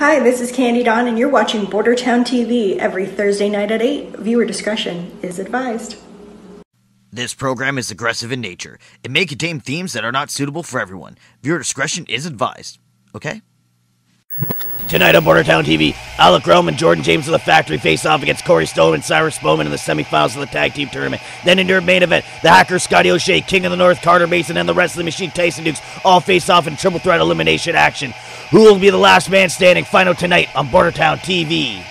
Hi, this is Candy Dawn, and you're watching Bordertown TV every Thursday night at 8. Viewer discretion is advised. This program is aggressive in nature. It may contain themes that are not suitable for everyone. Viewer discretion is advised. Okay? Tonight on Bordertown TV, Alec Realm and Jordan James of the Factory face off against Corey Stone and Cyrus Bowman in the semifinals of the tag team tournament. Then in your main event, the hacker Scotty O'Shea, King of the North Carter Mason, and the Wrestling Machine Tyson Dux all face off in triple threat elimination action. Who will be the last man standing? Final tonight on Bordertown TV.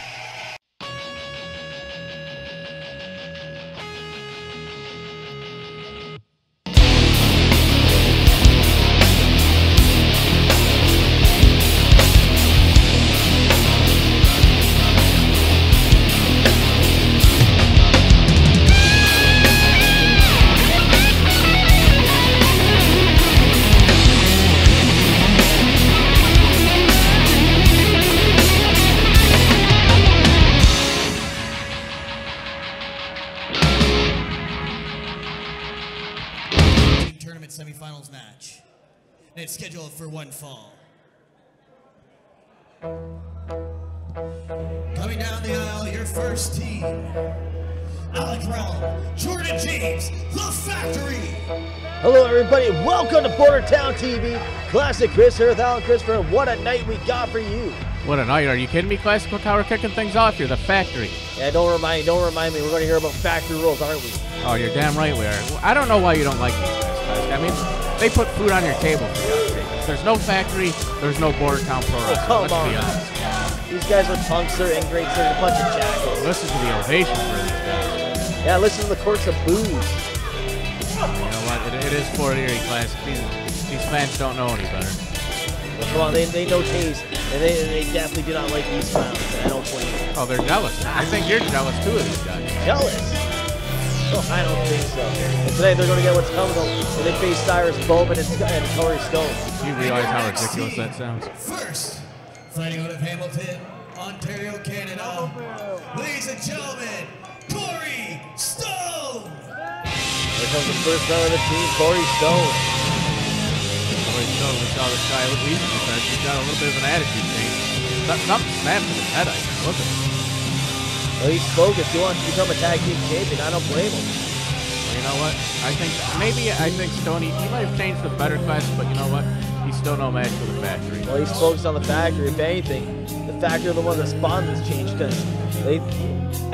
Tournament semifinals match. And it's scheduled for one fall. Coming down the aisle, your first team. Alec Realm, Jordan James, The Factory. Hello, everybody. Welcome to Border Town TV. Classic Chris here with Alan Christopher. and What a night we got for you. What a night. Are you kidding me? Classical Tower kicking things off here. The factory. Yeah, don't remind don't remind me. We're going to hear about factory rules, aren't we? Oh, you're damn right we are. I don't know why you don't like these guys. guys. I mean, they put food on your table for God's sake. If there's no factory, there's no Bordertown Pro oh, Wrestling. come Let's on. be honest. These guys are punks. They're ingrates. They're a bunch of jackals. Listen to the ovation for these guys. Yeah, listen to the course of booze. You know what? It, it is Fort Erie Classic. These, these fans don't know any better. But come on, they, they know taste, and they, they definitely do not like these clowns. and I don't blame them. Oh, they're jealous. I think you're jealous too of these guys. Jealous? Oh, I don't think so. And today they're going to get what's coming to them, and they face Cyrus Bowman and, and Corey Stone. Do you realize how ridiculous that sounds? First, fighting out of Hamilton, Ontario, Canada. Ladies and gentlemen, Corey Stone. Here comes the first member of the team, Corey Stone. Corey Stone, we saw this guy recently. but He's got a little bit of an attitude change. Some- Something snapped in his head, I think. Look at him. Well, he's focused. He wants to become a tag team champion. I don't blame him. Well, you know what? I think maybe I think Stoney he might have changed for the better class, but you know what? He's still no match for the factory. Well, he's focused on the factory. If anything, the factory are the one that spawned this change because they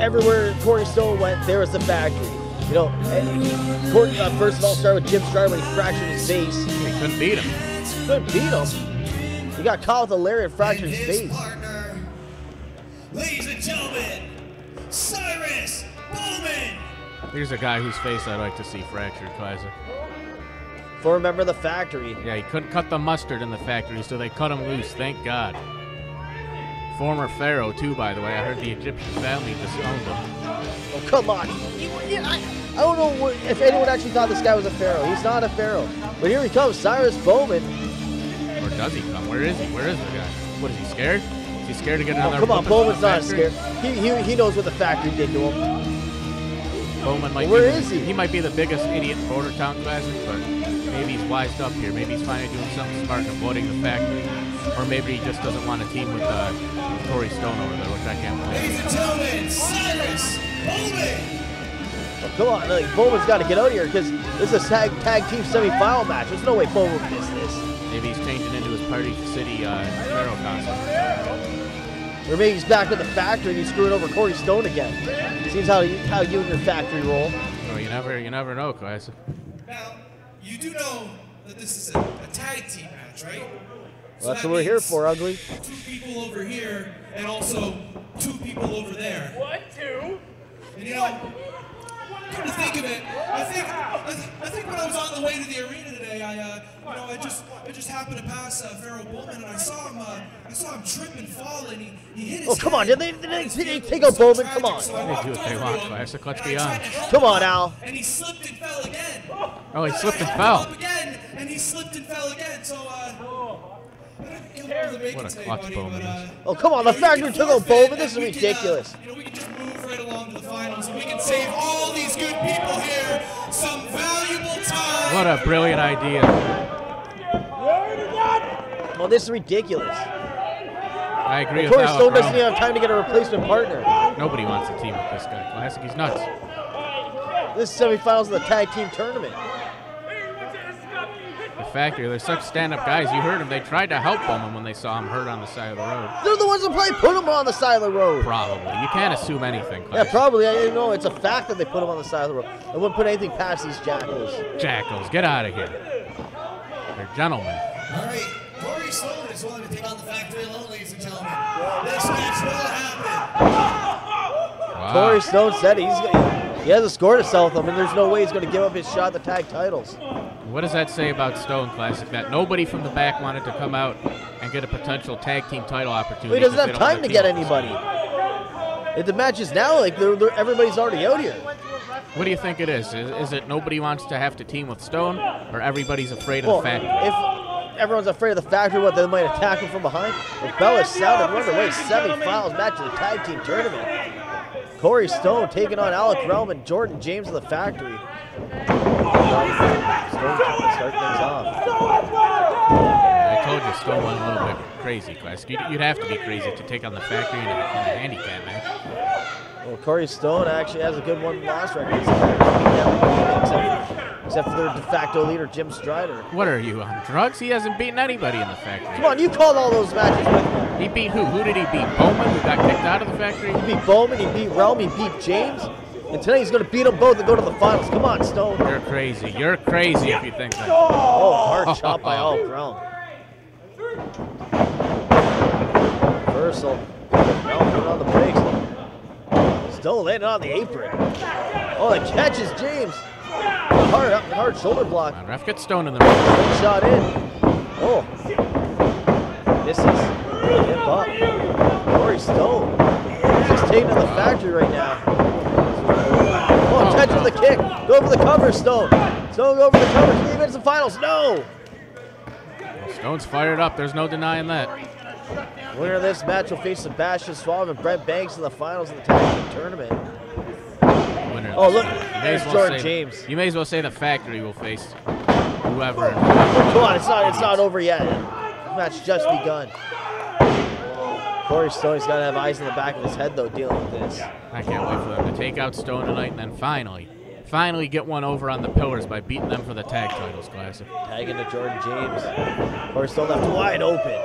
everywhere Corey Stone went, there was the factory. You know, and Corey, uh, first of all, started with Jim Strider when he fractured his face. He couldn't beat him. Couldn't beat him. He got caught with a lariat, fractured And his his face. partner, ladies and gentlemen, Cyrus Bowman. Here's a guy whose face I'd like to see fractured, classic. For remember the factory. Yeah, he couldn't cut the mustard in the factory, so they cut him loose. Thank God. Former pharaoh too, by the way. I heard the Egyptian family disowned him. Oh, come on. You- you- I, I don't know what, if anyone actually thought this guy was a pharaoh. He's not a pharaoh. But here he comes, Cyrus Bowman. Or does he come? Where is he? Where is the guy? What is he scared? Is he scared to get Oh, another? come on, Bowman's not factory? scared. He, he, he knows what the factory did to him. Bowman might Where be, is he? He might be the biggest idiot in Border Town Classic, but maybe he's wised up here. Maybe he's finally doing something smart and avoiding the factory. Or maybe he just doesn't want to team with, uh, with Corey Stone over there, which I can't believe. Ladies and gentlemen, Cyrus Bowman. Oh, come on, like, Bowman's got to get out of here because this is a tag, tag team semifinal match. There's no way Bowman would miss this. Maybe he's changing into his Party City uh, Pharaoh costume. Or maybe he's back with the factory and he's screwing over Corey Stone again. Seems how you, how you and your factory roll. Well, you never, you never know, guys. Now, you do know that this is a, a tag team match, right? So Well, that's that what we're here for, Ugly. Two people over here and also two people over there. What two? And you know, come to think of it, I think I, th- I think when I was on the way to the arena today, I uh, you know I just I just happened to pass uh, Pharaoh Bowman and I saw him uh, I saw him trip and fall and he, he hit his Oh, come on, head. did they- did they- did they take was out so Bowman? Come on. so I They do what they want, to him, Classic. Let's and I tried honest. to help Come on, Al. And he slipped and fell again. Oh, he slipped and fell. up again, and he slipped and fell again. So uh, I didn't get over the bacon What a today, clutch buddy, Bowman but, uh, is. Oh, come on, the you know, you factory took out forfeit, Bowman. This is and we can, uh, ridiculous. you know, we can just move right along to the finals, and we can save all these good people here some valuable time. What a brilliant idea. Well, this is ridiculous. I agree And with Corey Stone doesn't even have time to get a replacement partner. Nobody wants to team with this guy. Classic. He's nuts. This is semifinals of the tag team tournament. The factory, they're such stand-up guys. You heard them. They tried to help Bowman when they saw him hurt on the side of the road. They're the ones that probably put him on the side of the road. Probably. You can't assume anything. Classic. Yeah, probably. I didn't know. It's a fact that they put him on the side of the road. I wouldn't put anything past these jackals. Jackals, get out of here. They're gentlemen. All right, Corey Stone is willing to take on the factory alone, ladies and gentlemen. This match will happen. Wow. Corey Stone said he's he has a score to sell with them, and there's no way he's going to give up his shot at the tag titles. What does that say about Stone Classic? That nobody from the back wanted to come out and get a potential tag team title opportunity. Well, he doesn't have time to get anybody. If the match is now, like they're, they're, everybody's already out here. What do you think it is? is? Is it nobody wants to have to team with Stone, or everybody's afraid of Well, the factory? if everyone's afraid of the factory, what they might attack him from behind. If Bella's sounded, we're underway semifinals match of the tag team tournament. Corey Stone taking on Alec Realm and Jordan James of the factory. Stone trying to start things off. I told you Stone went a little bit crazy, Classic. You'd, you'd have to be crazy to take on the factory in a, in a handicap match. Well, Corey Stone actually has a good one last record. He's beat everybody except, for their de facto leader, Jim Strider. What are you on drugs? He hasn't beaten anybody in the factory. Come on, you called all those matches with me. He beat who? Who did he beat? Bowman, who got kicked out of the factory? He beat Bowman, he beat Realm, he beat James. And tonight he's going to beat them both and go to the finals. Come on, Stone. You're crazy. You're crazy if you think that. Oh, hard chop by all Realm. Reversal. Put on the brakes. Stone landed on the apron. Oh, the catch is James. Hard, hard shoulder block. On, ref, get Stone in the middle. Shot in. Oh. This Misses. Hip up. Corey Stone. He's just taking to the factory right now. Oh, oh catches the kick. Go for the cover, Stone. Stone go for the cover. He advance the finals? No. Stone's fired up. There's no denying that. Winner of this match will face Sebastian Suave and Brent Banks in the finals of the tournament. Winner Oh, look, may as well Jordan say- James. You may as well say the factory will face whoever. Come on, it's not it's not over yet. The match just begun. Corey Stone's got to have eyes in the back of his head though, dealing with this. I can't wait for them to take out Stone tonight and then finally, finally get one over on the Pillars by beating them for the tag titles, Classic. Tag into Jordan James. Corey Stone left wide open.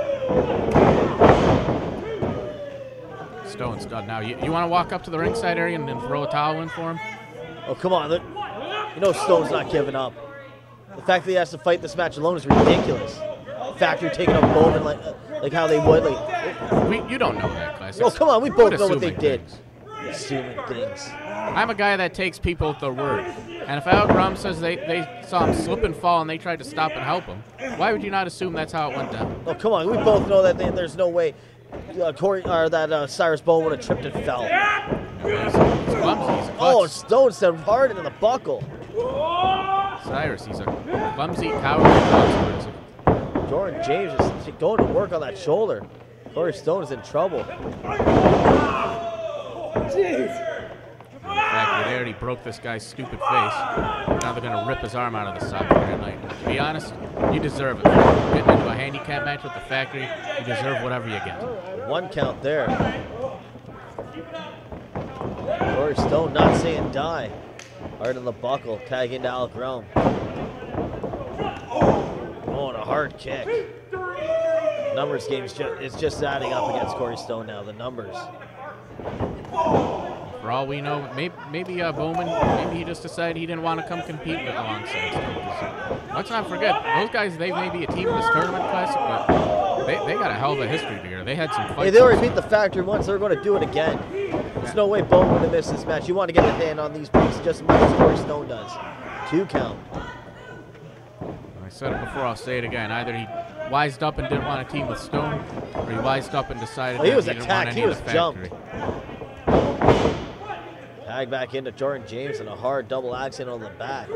Stone's done now. You, you want to walk up to the ringside area and then throw a towel in for him? Oh come on, look. you know Stone's not giving up. The fact that he has to fight this match alone is ridiculous. The fact you're taking up Bowman like uh, like how they would like. We, you don't know that, Classic. Oh come on, we both know what they did. things. Assuming things. I'm a guy that takes people at their word. And if Al Rum says they, they saw him slip and fall and they tried to stop and help him, why would you not assume that's how it went down? Oh come on, we both know that they, there's no way uh, Corey or that uh, Cyrus Bowman would have tripped and fell. He's, he's clumsy. Oh. Stone said hard into the buckle. Cyrus, he's a clumsy, cowardly klutz. Jordan James is going to work on that shoulder. Corey Stone is in trouble. Fact, they already broke this guy's stupid face. Now they're gonna rip his arm out of the socket tonight. To be honest, you deserve it. Getting into a handicap match with the factory, you deserve whatever you get. One count there. Corey Stone not saying die. Hard in the buckle, tag into Alec Realm. Oh, and a hard kick. Numbers game's just it's just adding up against Corey Stone now. The numbers. For all we know, maybe, maybe uh, Bowman, maybe he just decided he didn't want to come compete with alongside Let's not forget, those guys, they may be a team in this tournament classic, but they, they got a hell of a history together. They had some fights. Hey, they already beat the factory once. They're going to do it again. There's no way Bowman would have missed this match. You want to get the hand on these beats just as much as Corey Stone does. Two count. I said it before, I'll say it again. Either he wised up and didn't want to team with Stone, or he wised up and decided Oh, he was he attacked. He was jumped. Tag back into Jordan James and a hard double accent on the back.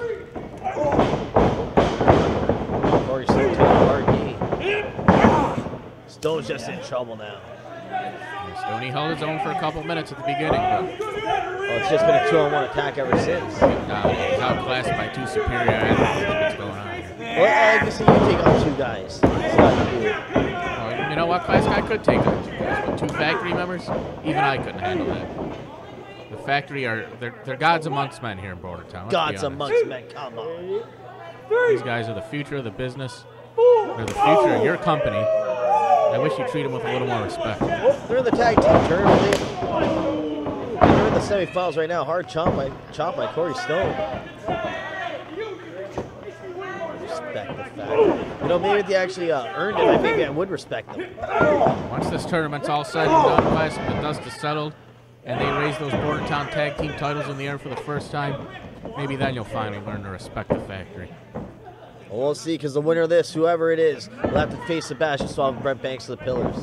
Corey Stone taking a hard knee. Stone's just in trouble now. Stoney held his own for a couple minutes at the beginning, but Oh, it's just been a two-on-one attack ever since. uh, he's outclassed by two superior athletes. What's going on here? Well, I guess you take on two guys. It's not you. Well, you know what, class guy could take on two guys, but two factory members, even I couldn't handle that. The factory are they're, they're gods amongst men here in Bordertown. Gods amongst men. Come on. These guys are the future of the business. They're the future of your company. I wish you treat them with a little more respect. Oh, they're in the tag team tournament. They're in the semifinals right now. Hard chop by chop by Corey Stone. Respect the fact. You know, maybe if they actually uh, earned it, maybe I would respect them. Once this tournament's all said and done, and the dust is settled, and they raise those Bordertown tag team titles in the air for the first time, maybe then you'll finally learn to respect the factory. Well, we'll see, because the winner of this, whoever it is, will have to face Sebastian Suave and Brent Banks of the Pillars.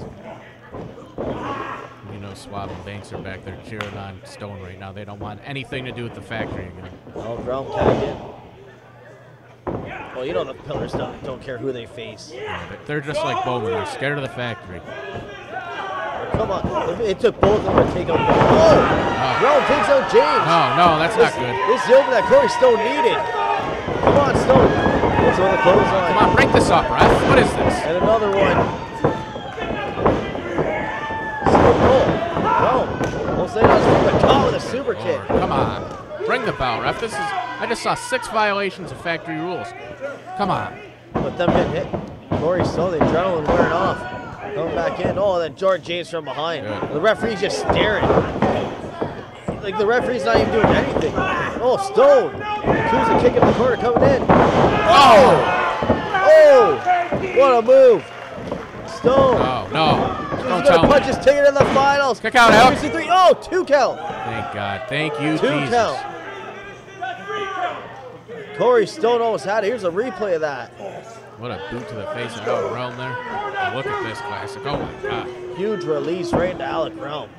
You know, Suave and Banks are back there cheering on Stone right now. They don't want anything to do with the factory again. Oh, Realm tagged in. Well, you know the Pillars don't, don't care who they face. Yeah, but they're just like Bowman. They're scared of the factory. Come on. It, it took both of them to take out. Oh! Uh-huh. Realm takes out James. No, no, that's This, not good. this is the open that Corey Stone needed. Come on, Stone. On the clothesline. Come on, break this up, ref. What is this? And another one. Oh, no. Well, from the top with a super kick. Come on. Ring the bell, ref. This is. I just saw six violations of factory rules. Come on. But them getting hit. Corey Stone, the adrenaline wearing off. Coming back in. Oh, then George James from behind. Good. The referee's just staring. Like the referee's not even doing anything. Oh, Stone. Yakuza kick in the corner coming in. Oh! Oh! What a move. Stone. No, no. Don't tell punch me. his ticket in the finals. Kick out, Elk. Three, three. Oh, two count. Thank God. Thank you, Two Jesus. count. Corey Stone almost had it. Here's a replay of that. What a boot to the face of Alec Realm there. Look at this classic. Oh my God. Huge release right into Alec Realm.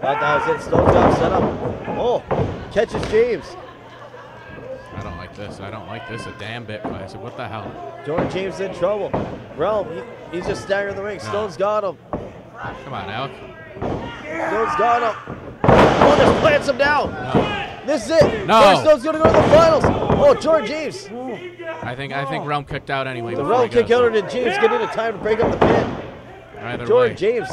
That, that was it. Stone's got set up. Oh, catches James. I don't like this. I don't like this a damn bit, classic. What the hell? Jordan James in trouble. Realm, he, he's just staggering the ring. Stone's got him. Come on, Alec. Stone's got him. Oh, just plants him down. No. This is it. No. Corey Stone's gonna go to the finals. Oh, Jordan James. I think I think Realm kicked out anyway. The Realm he got kick out into James. Get into time to break up the pin. Either Jordan way. James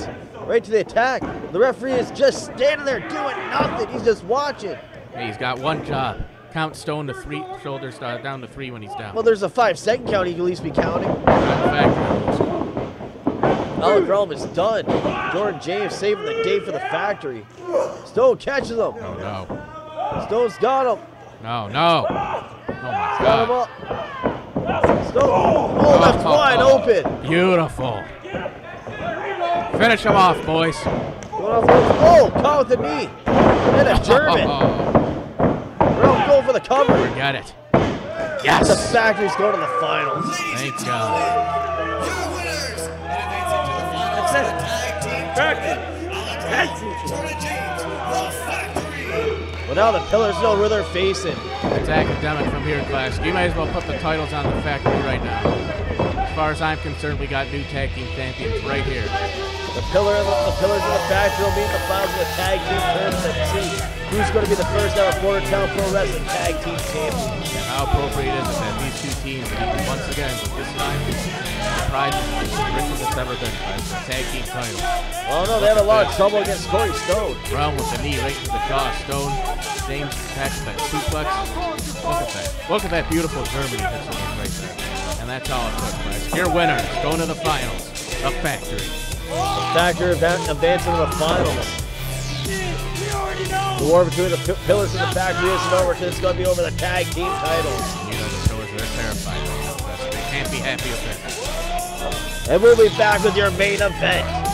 right to the attack. The referee is just standing there doing nothing. He's just watching. Hey, he's got one job. Count Stone to three, shoulders uh, down to three when he's down. Well, there's a five second count he can at least be counting. Not the factory rules. Alec Realm is done. Jordan James saving the day for the factory. Stone catches him. Oh no. Stone's got him. No, no. Oh my Got him up. Stone. Oh, left wide open. Beautiful. Finish him off, boys. Oh, caught with the knee. And a German. Oh, Realm going for the cover. forget it. Yes. The factory's going to the finals. Thank God. Winners and advancing to the finals of the tag team tournament. Alec Jordan James, the Factory. Well, now the Pillars know where they're facing. It's academic from here, class. You might as well put the titles on the factory right now. As far as I'm concerned, we got new tag team champions right here. The pillar, of the, the pillars of the factory will be in the finals of the tag team. Let's see who's going to be the first ever Bordertown Pro Wrestling Tag Team Champion. And how appropriate is it that these two teams meeting once again, but this time, the prize is as it's ever been. The tag team title. Oh no, they have a lot of trouble against Corey Stone. Realm with the knee right to the jaw. Stone. James attacks that suplex. Look at that. Look at that beautiful German that's all it took, guys. Your winners going to the finals. The factory. Factory advancing to the finals. The war between the Pillars and the Factory isn't over because it's going to be over the tag team titles. You know the Pillars are terrified right now. They can't be happy with that. And we'll be back with your main event.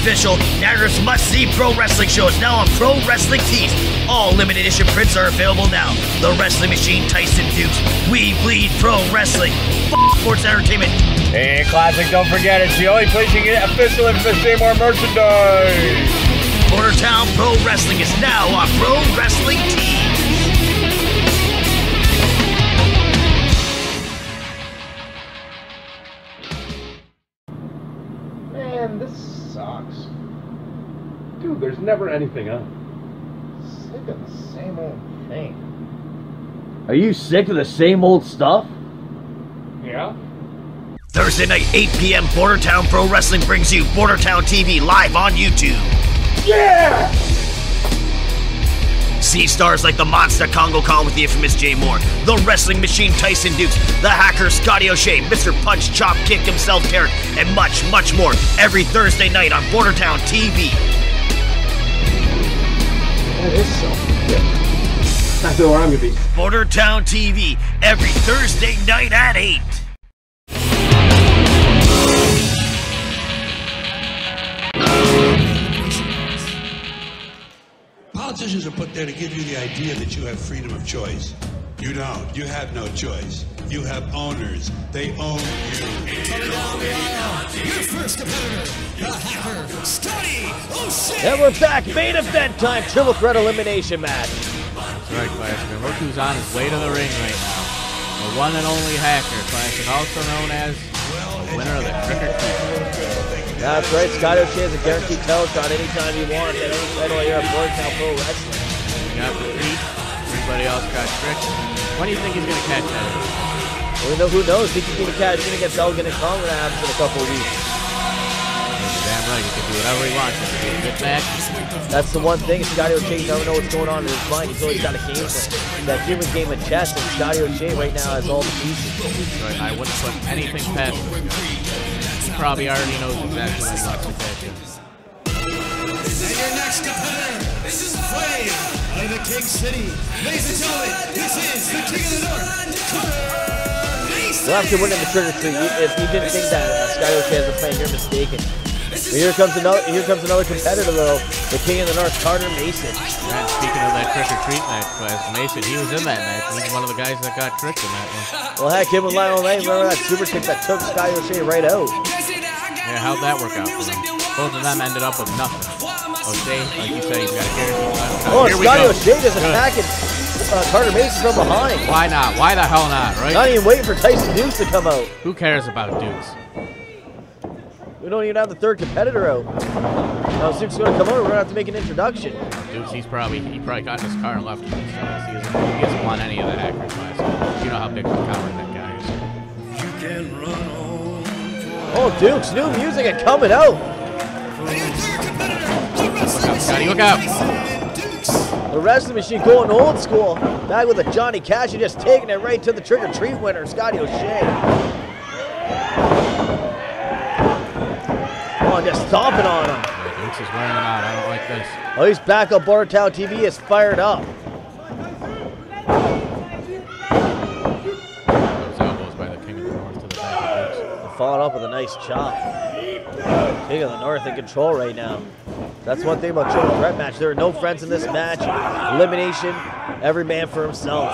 Official. Niagara's must-see pro wrestling show is now on Pro Wrestling Tees. All limited edition prints are available now. The Wrestling Machine Tyson Dux. We bleed pro wrestling. F- sports entertainment. Hey, Classic, don't forget, it's the only place you can get official Infamous Jay Moore merchandise. Bordertown Pro Wrestling is now on Pro Wrestling Tees. Dude, there's never anything on. Sick of the same old thing. Are you sick of the same old stuff? Yeah? Thursday night, 8 p.m. Bordertown Pro Wrestling brings you Bordertown TV live on YouTube. Yeah! See stars like the Monster Congo Kong with the infamous Jay Moore, the Wrestling Machine Tyson Dux, the Hacker Scotty O'Shea, Mr. Punch Chop Kick himself Tarek, and much, much more every Thursday night on Bordertown TV. That is so. That's where I'm gonna be. Bordertown TV every Thursday night at 8. Politicians are put there to give you the idea that you have freedom of choice. You don't. You have no choice. You have owners. They own you. Your first competitor, the hacker, Scotty O'Shea. And we're back. Main event time. Triple threat elimination match. That's right, Classic. Look who's on his way to the ring right now. The one and only Hacker, Classic, also known as the winner of the Trick or That's right. Scott O'Shea has a guaranteed title shot anytime he wants at any title here at Bordertown Pro Wrestling. You got the treat. Everybody else got tricked. When do you think he's going to catch that? Well, you know, who knows? He could be the cash in against Elgin and Kong when it happens in a couple of weeks. You're damn right. He can do whatever he wants. It could be a good match. That's the one thing. Scotty O'Shea, you never know what's going on in his mind. He's always got a game plan. That human game of chess, and Scotty O'Shea right now has all the pieces. Right, I wouldn't put anything past him. He probably already knows exactly what he wants to catch him. And your next competitor, this is Flame out of the King City. Ladies and gentlemen, this is the King of the North, Connor Well, after winning the Trick or Treat, you- if you didn't think that uh, O'Shea has a plan, you're mistaken. But here comes another. Here comes another competitor though. The King of the North, Carter Mason. And speaking of that trick or treat match, Class Mason, he was in that match. He's one of the guys that got tricked in that one. Well, heck, him and Lionel Knight, remember that super kick that took Scotty O'Shea right out? Yeah, how'd that work out for them? Both of them ended up with nothing. O'Shea, like you said, he's got a guaranteed. Oh, Here we Scotty go. O'Shea just attacking uh, Carter Mason from behind. Why not? Why the hell not, right? Not even waiting for Tyson Dux to come out. Who cares about Dux? We don't even have the third competitor out. Now Dux going to come over. We're going to have to make an introduction. Dux, he's probably he probably got in his car and left. He doesn't, he doesn't, he doesn't want any of that hacker class. You know how big of a coward that guy is. You can run Oh, Dux, new music is coming out. Look out, Scotty, look out! The wrestling machine going old school. Back with a Johnny Cash and just taking it right to the trick or treat winner, Scotty O'Shea. Oh, just stomping on him. Yeah, is wearing him out. I don't like this. Oh, he's back up. Bordertown TV is fired up. Those elbows by the King of the North to the back of Dux. Followed up with a nice chop. King of the North in control right now. That's one thing about triple threat match. There are no friends in this match. Elimination, every man for himself.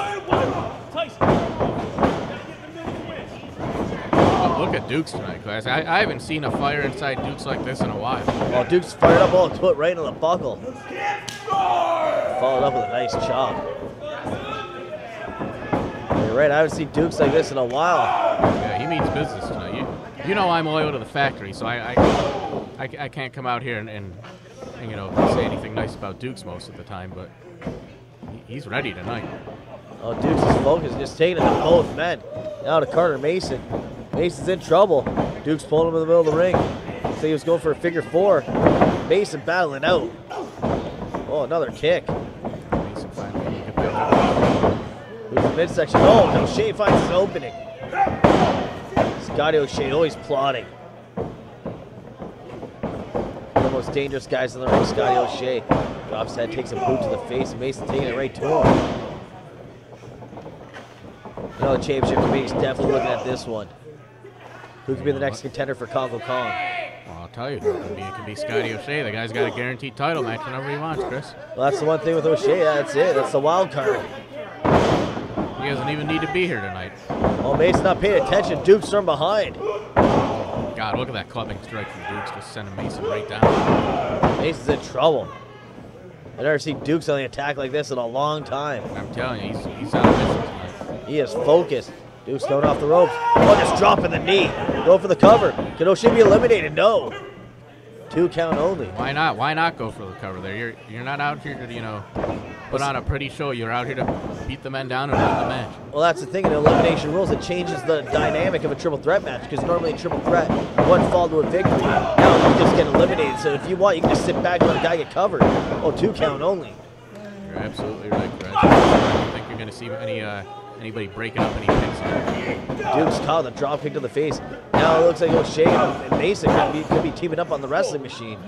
Look at Dux tonight, class. I, I haven't seen a fire inside Dux like this in a while. Well, Dux's fired up. Oh, put right on the buckle. Followed up with a nice chop. You're right. I haven't seen Dux like this in a while. Yeah, he means business tonight. You, know I'm loyal to the factory, so I, I, I, I can't come out here and, and, and, you know say anything nice about Dux most of the time, but he's ready tonight. Oh, Dux is focused, just taking it to both men. Now to Carter Mason. Mason's in trouble. Dux pulling him in the middle of the ring. Say he was going for a figure four. Mason battling out. Oh, another kick. Mason finally. Who's the midsection? Oh, no, Shea finds an opening. Scotty O'Shea always plotting. One of the most dangerous guys in the ring, Scotty O'Shea. Drops head, takes a boot to the face, and Mason taking it right to him. You know, the championship committee's definitely looking at this one. Who could be the next contender for Congo Kong? Well, I'll tell you, it could be, it could be Scotty O'Shea. The guy's got a guaranteed title match whenever he wants, Chris. Well, that's the one thing with O'Shea. That's it. That's the wild card. He doesn't even need to be here tonight. Oh, Mason not paying attention. Dux's from behind. God, look at that clubbing strike from Dux, just sending Mason right down. Mason's in trouble. I've never seen Dux on the attack like this in a long time. I'm telling you, he's, he's a mission tonight. He is focused. Dux going off the ropes. Oh, just dropping the knee. Go for the cover. Can O'Shea be eliminated? No. Two count only. Why not? Why not go for the cover there? You're you're not out here to you know put on a pretty show. You're out here to beat the men down and win the match. Well, that's the thing in elimination rules. It changes the dynamic of a triple threat match because normally a triple threat, one fall to a victory. Now you just get eliminated. So if you want, you can just sit back and let a guy get covered. Oh, two count only. You're absolutely right. I don't think you're going to see any uh, anybody breaking up any pins here. Dux's caught the drop kick to the face. Now it looks like O'Shea and Mason could be, could be teaming up on the wrestling machine.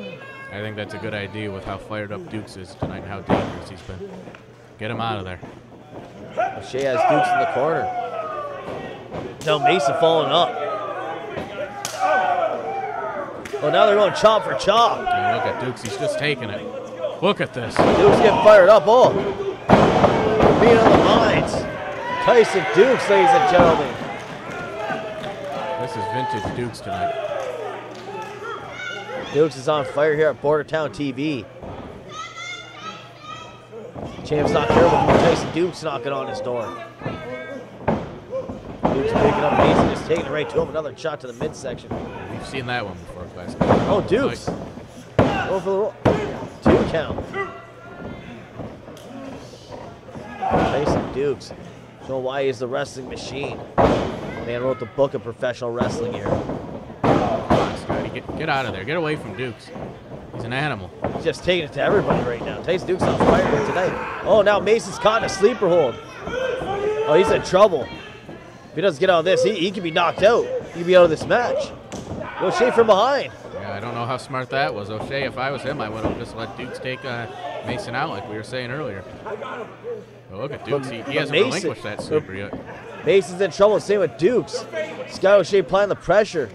I think that's a good idea with how fired up Dux is tonight and how dangerous he's been. Get him out of there. O'Shea has Dux in the corner. Now Mason falling up. Oh, now they're going chop for chop. Look at Dux. He's just taking it. Look at this. Dux getting fired up. Oh, being on the lines. Tyson Dux, ladies and gentlemen. This is vintage Dux tonight. Dux is on fire here at Bordertown TV. Champ's not here, but Tyson Dux knocking on his door. Dux picking up Mason, just taking it right to him. Another shot to the midsection. We've seen that one before, class. Oh, Dux. Go for the roll. Two count. Tyson Dux. Show why he's the wrestling machine. Man wrote the book of professional wrestling here. Scotty, get, get out of there. Get away from Dux. He's an animal. He's just taking it to everybody right now. Tyson Dux on fire here tonight. Oh, now Mason's caught in a sleeper hold. Oh, he's in trouble. If he doesn't get out of this, he, he could be knocked out. He could be out of this match. O'Shea from behind. Yeah, I don't know how smart that was. O'Shea, if I was him, I would have just let Dux take uh, Mason out like we were saying earlier. But look at Dux. He, he hasn't Mason- relinquished that super yet. Mason's in trouble. Same with Dux. Scotty O'Shea applying the pressure.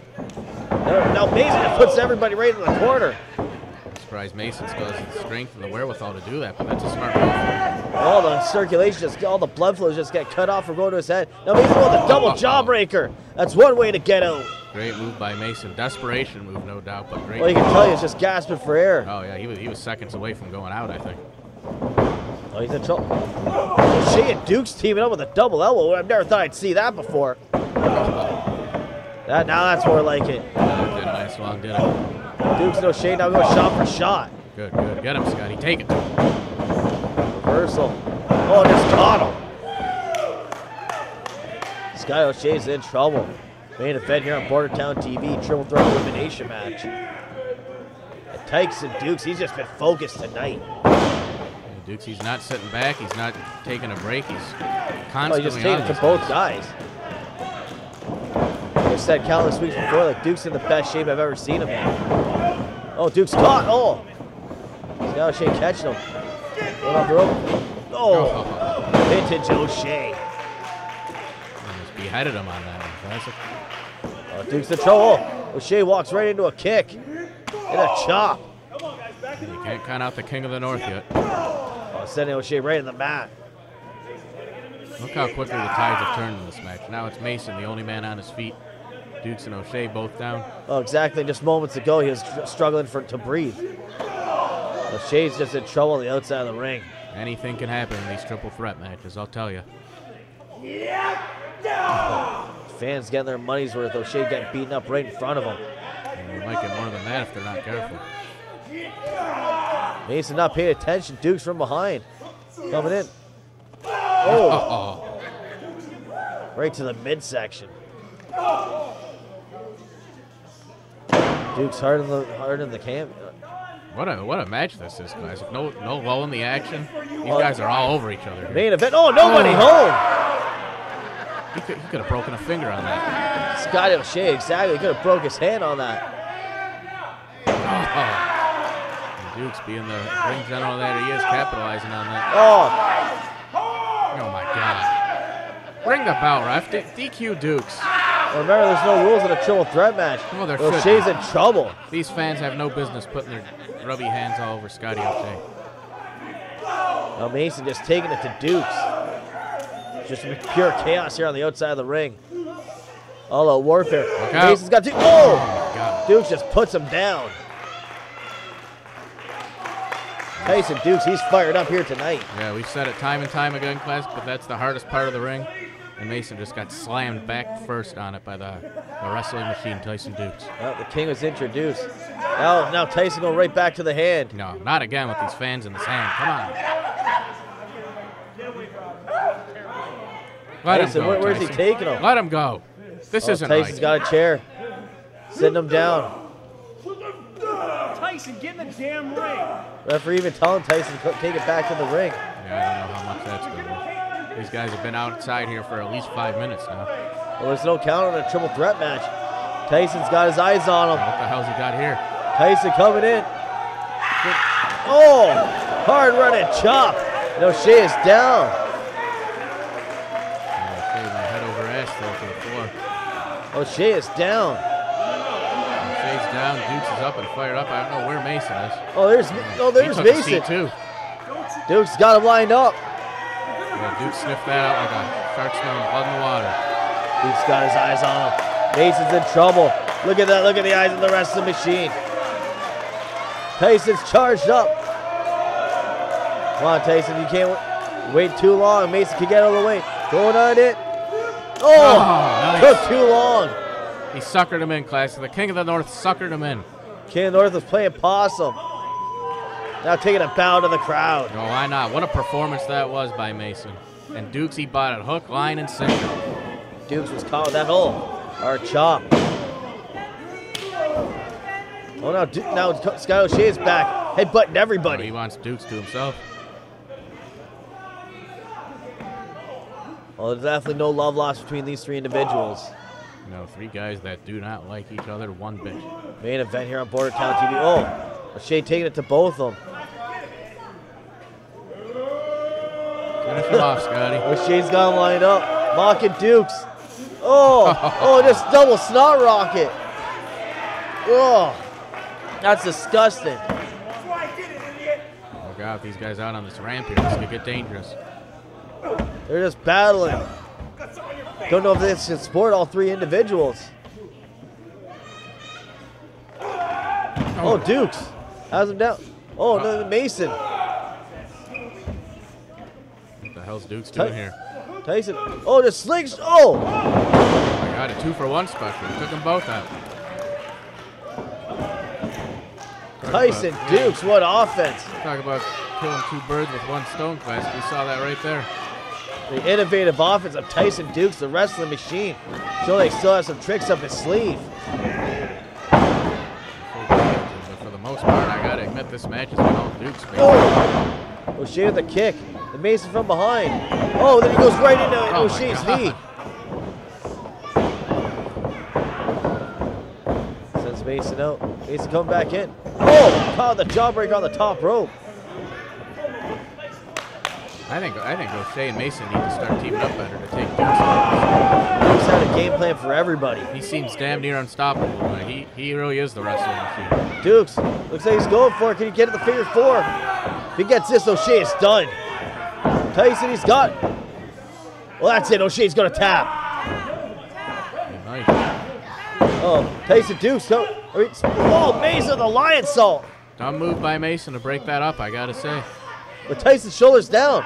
Now, now Mason puts everybody right in the corner. I'm surprised Mason still has the strength and the wherewithal to do that, but that's a smart move. All the circulation, just all the blood flows just get cut off from going to his head. Now Mason with a double oh. jawbreaker. That's one way to get out. Great move by Mason. Desperation move, no doubt, but great. Well, you can tell he's just gasping for air. Oh yeah, he was he was seconds away from going out. I think. Oh, he's in trouble. O'Shea and Dux teaming up with a double elbow. I've never thought I'd see that before. That now that's more like it. Did nice long it. Dux and O'Shea now go shot for shot. Good, good. Get him, Scotty. Take it. Reversal. Oh, just caught him. Scotty O'Shea's in trouble. Main event here on Bordertown TV, triple threat elimination match. And Tyson Dux, he's just been focused tonight. Dux, he's not sitting back. He's not taking a break. He's Oh, constantly he just on taking it to both guys. guys. I've said countless weeks before, like Dux's in the best shape I've ever seen him in. Oh, Dux's caught. Oh. Scotty O'Shea catching him. Going off the rope. Oh. Vintage O'Shea. Almost beheaded him on that one. Oh, Dux's in trouble. O'Shea walks right into a kick. And a chop. You can't count out the king of the north yet. Oh, sending O'Shea right in the mat. Look how quickly the tides have turned in this match. Now it's Mason, the only man on his feet. Dux and O'Shea both down. Oh, exactly. Just moments ago, he was str- struggling for to breathe. O'Shea's just in trouble on the outside of the ring. Anything can happen in these triple threat matches, I'll tell you. Fans getting their money's worth. O'Shea getting beaten up right in front of them. And they might get more than that if they're not careful. Mason not paying attention. Dux's from behind. Coming in. Oh, Uh-oh. right to the midsection. Dux's hard in the hard in the camp. What a what a match this is, guys. No no lull in the action. These guys are all over each other. Here. Main event. Oh, nobody Oh. home. He could, he could have broken a finger on that. Scott O'Shea, exactly. He Could have broke his hand on that. Oh. Dux being the ring general that he is, capitalizing on that. Oh, Oh my God. Ring the bell, ref. D- DQ Dux. Remember, there's no rules in a triple threat match. Oh, there be. in trouble. These fans have no business putting their rubby hands all over Scotty O'Shea. Now Mason just taking it to Dux. Just pure chaos here on the outside of the ring. All out warfare. Look out. Mason's got Dux. Oh! God. Dux just puts him down. Tyson Dux, he's fired up here tonight. Yeah, we've said it time and time again, class, but that's the hardest part of the ring. And Mason just got slammed back first on it by the, the wrestling machine, Tyson Dux. Well, the king was introduced. Now, now Tyson going right back to the hand. No, not again with these fans in the sand. Come on. Let Tyson, him go. where- where's he taking him? Let him go. This Oh, isn't Tyson's right. got a chair. Sitting him down. Tyson, get in the damn ring. Referee even telling Tyson to take it back to the ring. Yeah, I don't know how much that's going to These guys have been outside here for at least five minutes now. Well, there's no count on a triple threat match. Tyson's got his eyes on him. What the hell's he got here? Tyson coming in. Oh, hard running chop. No, Shea is down. Shea head over ass there to the floor. Oh, is down. Shea's down, Dux is up and fired up. I don't know where Mason is. Oh, there's oh, He there's Mason. too. Dux's got him lined up. Yeah, Dux sniffed that out like a shark smelling blood in the water. Dux's got his eyes on him. Mason's in trouble. Look at that. Look at the eyes of the rest of the machine. Tyson's charged up. Come on, Tyson. You can't wait too long. Mason can get out of the way. Going on it. Oh, Oh, nice. took too long. He suckered him in, class. The King of the North suckered him in. King of the North was playing possum. Now taking a bow to the crowd. No, why not? What a performance that was by Mason. And Dux, he bought it hook, line, and sinker. Dux was caught with that hole. Our chop. Oh, now, now Scott is back. Headbutting Oh, everybody. he wants Dux to himself. Well, there's definitely no love lost between these three individuals. No, three guys that do not like each other one bit. Main event here on Border Town TV. Oh, O'Shea taking it to both of them. Finish him off, Scotty. O'Shea's got him lined up. Mocking Dux. Oh, oh, just double snot rocket. Oh, that's disgusting. Oh, God, these guys out on this ramp here. This could get dangerous. They're just battling. Don't know if they should support all three individuals. Oh, oh Dux has him down. Oh, no, Mason. What the hell's Dux doing here? Tyson. Oh, the slings. Oh, I got a two for one special. Took them both out. Talk Tyson about- Dux. What offense. Talk about killing two birds with one stone, class. We saw that right there. The innovative offense of Tyson Dux, the wrestling machine. Show they still have some tricks up his sleeve. But for the most part, I gotta admit this match has been all Dux. baby. Oh! O'Shea with the kick. The Mason from behind. Oh, then he goes right into Oh O'Shea's knee. Sends Mason out. Mason coming back in. Oh, caught the jawbreaker on the top rope. I think I think O'Shea and Mason need to start teaming up better to take Dux out. Dux had a game plan for everybody. He seems damn near unstoppable. He he really is the machine. Dux, looks like he's going for it. Can he get it the figure four? If he gets this, O'Shea is done. Tyson, he's got. Well, that's it. O'Shea's going to tap. Nice. Oh, Tyson Dux. Go. I mean, oh, Mason, the lion salt. Dumb move by Mason to break that up, I gotta say. But Tyson's shoulders down.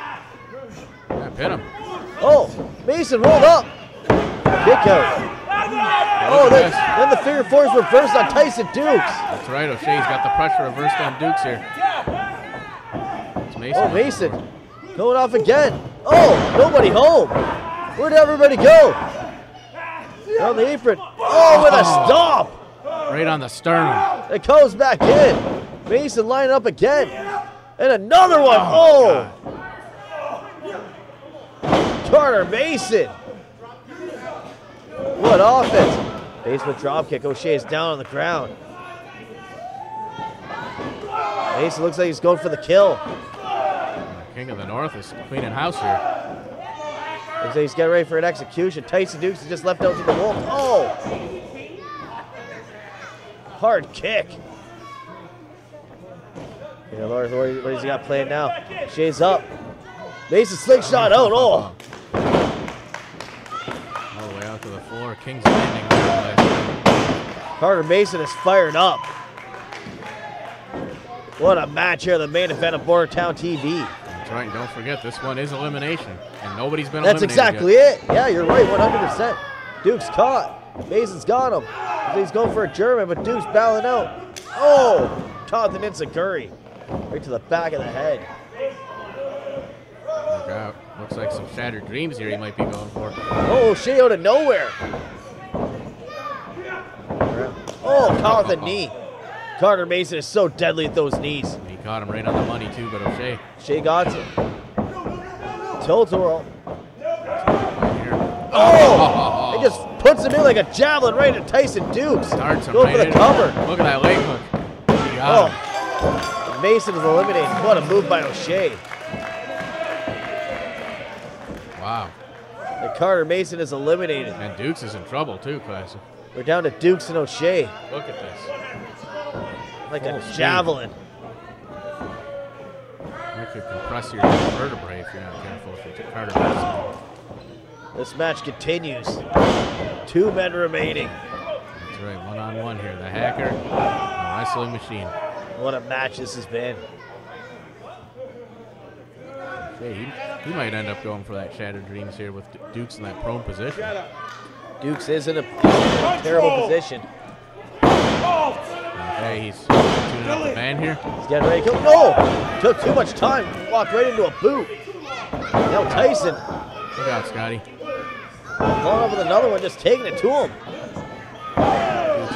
Yeah, pin him. Oh, Mason rolled up. Kick out. Oh, then, then the figure four is reversed on Tyson Dux. That's right, O'Shea's got the pressure reversed on Dux here. Mason. Oh, Mason going off again. Oh, nobody home. Where'd everybody go? On the apron. Oh, with a stop. Right on the sternum. It goes back in. Mason lining up again. And another one. Oh. oh. Carter Mason. What offense. Basement drop kick. O'Shea is down on the ground. Mason looks like he's going for the kill. King of the North is cleaning house here. Looks like he's getting ready for an execution. Tyson Dux is just left out to the wolf. Oh! Hard kick. Yeah, Lord, what what has he got planned now? Shea's up. Mason slingshot out. Oh! All the way out to the floor. King's landing. Carter Mason is fired up. What a match here, the main event of Border Town TV. That's right. And don't forget, this one is elimination, and nobody's been That's exactly yet. it. Yeah, you're right, 100%. Dux's caught. Mason's got him. He's going for a German, but Dux's battling out. Oh, caught the Curry. Right to the back of the head. Look out. Looks like some shattered dreams here he might be going for. Oh, Shea out of nowhere. Oh, caught the knee. Carter Mason is so deadly at those knees. He caught him right on the money, too, but O'Shea. Shea got him. Tilt whirl. Oh! It just puts him in like a javelin right at Tyson Dux. Starts him Go right for the cover. Look at that leg hook. He got him. Oh, Mason is eliminated. What a move by O'Shea. Wow. And Carter Mason is eliminated. And Dux is in trouble, too, Classic. We're down to Dux and O'Shea. Look at this. Like Full a speed. javelin. That could compress your vertebrae if you're not careful. If you take Carter Mason. This match continues. Two men remaining. That's right, one on one here. The hacker, and the wrestling machine. What a match this has been. Hey, he, he might end up going for that Shattered Dreams here with Dux in that prone position. Dux is in a terrible position. Okay, he's tuning up the band here. He's getting ready to kill. No! Took too much time. Walked right into a boot. Now Tyson Look out, Scotty. following up with another one, just taking it to him.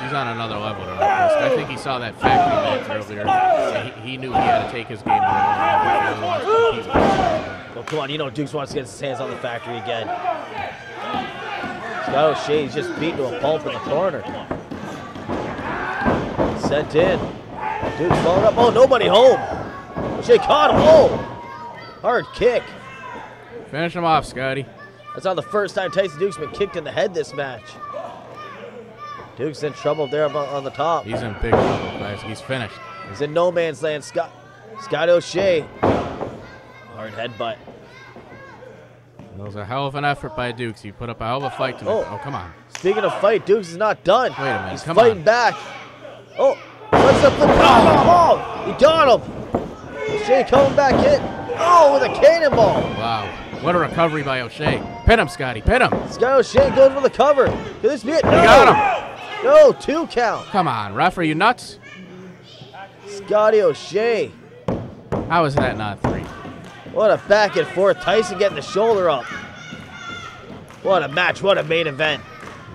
He's on another level tonight. I think he saw that factory match earlier. He, he knew he had to take his game to another level if he really wants to compete with this. Well, come on, you know Dux wants to get his hands on the factory again. Scott O'Shea's just beaten to a pulp in the corner. Sent in. Dux following up. Oh, nobody home. O'Shea caught him. Oh, hard kick. Finish him off, Scotty. That's not the first time Tyson Dux's been kicked in the head this match. Dux's in trouble there on- on the top. He's in big trouble, guys. He's finished. He's in no man's land. Scott, Scott O'Shea. Hard headbutt. That was a hell of an effort by Dux. He put up a hell of a fight tonight. Oh. Oh, come on. Speaking of fight, Dux is not done. Wait a minute, He's come fighting on. back. Oh, what's up the oh, He got him. O'Shea coming back in. Oh, with a cannonball. Wow. What a recovery by O'Shea. Pin him, Scotty. Pin him. Scott O'Shea goes for the cover. Could this be it? No. He got him. No, two count. Come on, ref. Are you nuts? Scotty O'Shea. How is that not three? What a back and forth. Tyson getting the shoulder up. What a match. What a main event.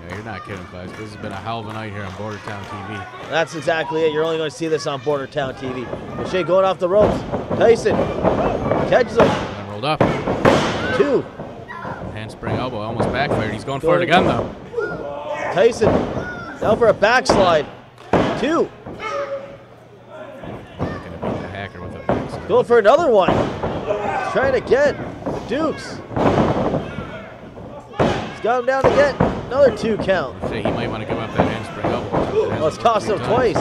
Yeah, you're not kidding, guys. This has been a hell of a night here on Bordertown TV. That's exactly it. You're only going to see this on Border Town TV. O'Shea going off the ropes. Tyson catches him. And rolled up. Two. Handspring elbow almost backfired. He's going for it again, though. Tyson now for a backslide. Two. Not gonna beat the hacker with a backslide. Going for another one. He's trying again. The Dux. He's got him down again. Another two count. O'Shea, he might want to give up that handspring elbow. Oh, it's cost him twice.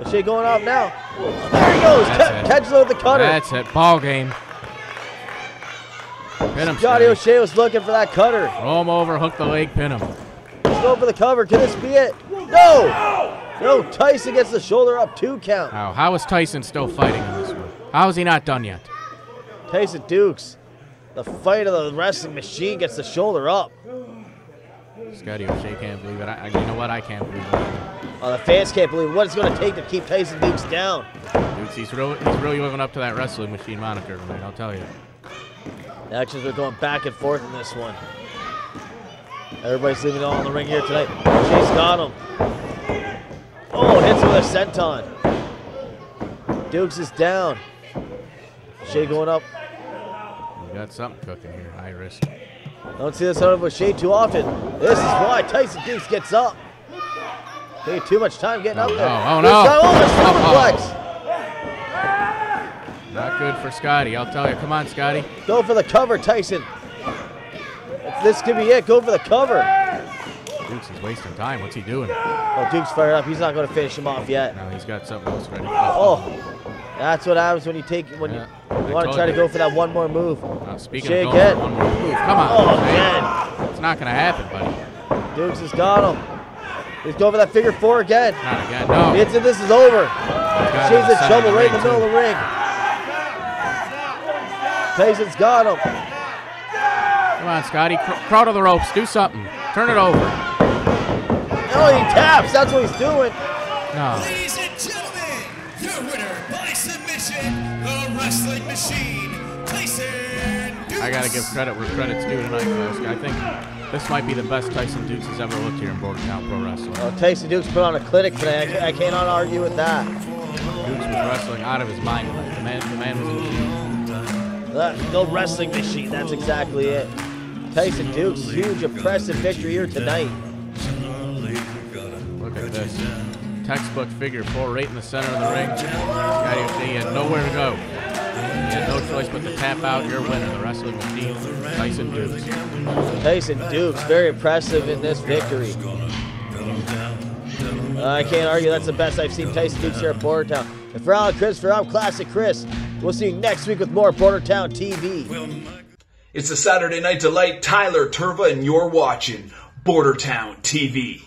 O'Shea going off now. There he goes. Ca- catches with the cutter. That's it. Ball game. Pin him, Scotty. O'Shea was looking for that cutter. Roll him over, hook the leg, pin him. He's going for the cover. Can this be it? No. No, Tyson gets the shoulder up. Two count. How, how is Tyson still fighting in this one? How is he not done yet? Tyson Dux. The fight of the wrestling machine gets the shoulder up. Scotty O'Shea can't believe it. I, you know what? I can't believe it. Oh, the fans can't believe what it's going to take to keep Tyson Dux down. Dux, he's really, he's really living up to that wrestling machine moniker tonight, I'll tell you. The actions are going back and forth in this one. Everybody's leaving it all in the ring here tonight. Chase got him. Oh, hits with a senton. Dux is down. Shea going up. We got something cooking here. High risk. Don't see this out of Shea too often. This is why Tyson Dux gets up. Taking too much time getting up Oh, there. Oh, no. Oh, the superplex. Not good for Scotty, I'll tell you. Come on, Scotty. Go for the cover, Tyson. If this could be it, go for the cover. Dux is wasting time. What's he doing? Oh, Dux's fired up. He's not going to finish him off yet. No, he's got something else ready. Oh, that's what happens when you take when Yeah, you, you want to told try to go for that one more move. Uh, speaking Shea of going again. one more move, come on. Oh, Shea. again. It's not going to happen, buddy. Dux has got him. He's going for that figure four again. Not again. No. It's it. This is over. Got him Shea's in trouble right in the ring, middle of the ring. Tyson's got him. Come on, Scotty. Cr- crawl to the ropes. Do something. Turn it over. Oh, he taps. That's what he's doing. No. Submission, the wrestling machine, Tyson Dux. I gotta give credit where credit's due tonight, guys. I think this might be the best Tyson Dux has ever looked here in Bordertown Pro Wrestling. Oh, Tyson Dux put on a clinic today. I, I cannot argue with that. Dux was wrestling out of his mind. tonight. The man, the man was in the old wrestling machine. That's exactly it. Tyson Dux, huge, impressive victory here tonight. Look at this. Textbook figure four right in the center of the ring. Guy, he had nowhere to go. He had no choice but to tap out. Your winner, the wrestling machine, Tyson Dux. Tyson Dux, very impressive in this victory. I can't argue that's the best I've seen Tyson Dux here at Bordertown. And for Alan Chris, for I'm Classic Chris, we'll see you next week with more Bordertown TV. It's a Saturday Night Delight. Tyler Turva, and you're watching Bordertown TV.